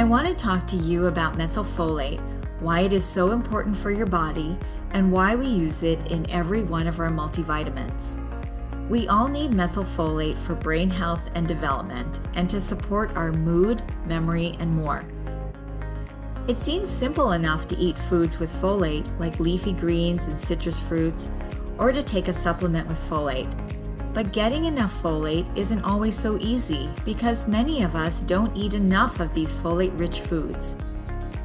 I want to talk to you about methylfolate, why it is so important for your body, and why we use it in every one of our multivitamins. We all need methylfolate for brain health and development and to support our mood, memory, and more. It seems simple enough to eat foods with folate, like leafy greens and citrus fruits, or to take a supplement with folate. But getting enough folate isn't always so easy because many of us don't eat enough of these folate rich foods.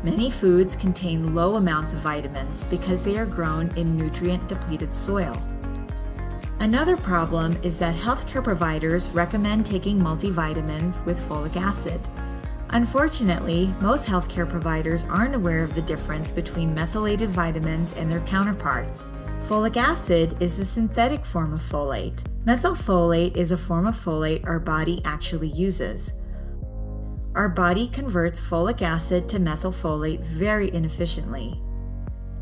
Many foods contain low amounts of vitamins because they are grown in nutrient depleted soil. Another problem is that healthcare providers recommend taking multivitamins with folic acid. Unfortunately, most healthcare providers aren't aware of the difference between methylated vitamins and their counterparts. Folic acid is a synthetic form of folate. Methylfolate is a form of folate our body actually uses. Our body converts folic acid to methylfolate very inefficiently.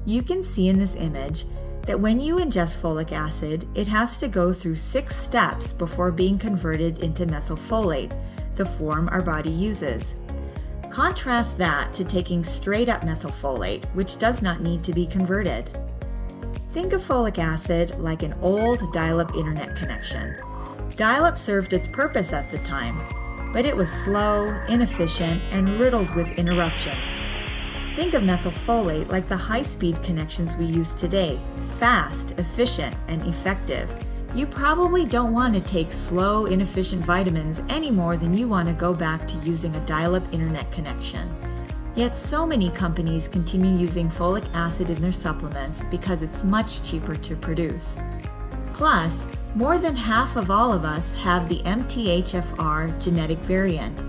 You can see in this image that when you ingest folic acid, it has to go through six steps before being converted into methylfolate, the form our body uses. Contrast that to taking straight up methylfolate, which does not need to be converted. Think of folic acid like an old dial up internet connection. Dial up served its purpose at the time, but it was slow, inefficient, and riddled with interruptions. Think of methylfolate like the high speed connections we use today fast, efficient, and effective. You probably don't want to take slow, inefficient vitamins any more than you want to go back to using a dial up internet connection. Yet, so many companies continue using folic acid in their supplements because it's much cheaper to produce. Plus, more than half of all of us have the MTHFR genetic variant,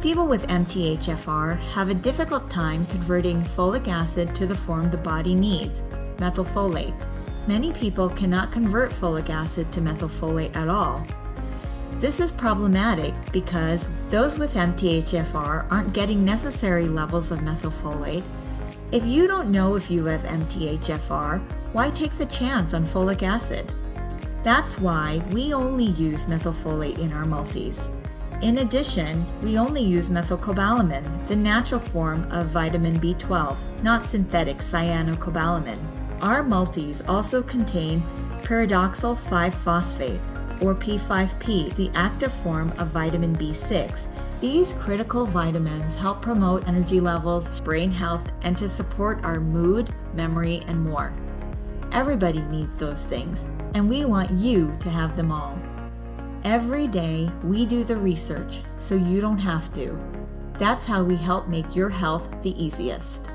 People with MTHFR have a difficult time converting folic acid to the form the body needs, methylfolate. Many people cannot convert folic acid to methylfolate at all. This is problematic because those with MTHFR aren't getting necessary levels of methylfolate. If you don't know if you have MTHFR, why take the chance on folic acid? That's why we only use methylfolate in our multis. In addition, we only use methylcobalamin, the natural form of vitamin B12, not synthetic cyanocobalamin. Our multis also contain pyridoxal 5-phosphate, or P5P, the active form of vitamin B6. These critical vitamins help promote energy levels, brain health, and to support our mood, memory, and more. Everybody needs those things, and we want you to have them all. Every day, we do the research so you don't have to. That's how we help make your health the easiest.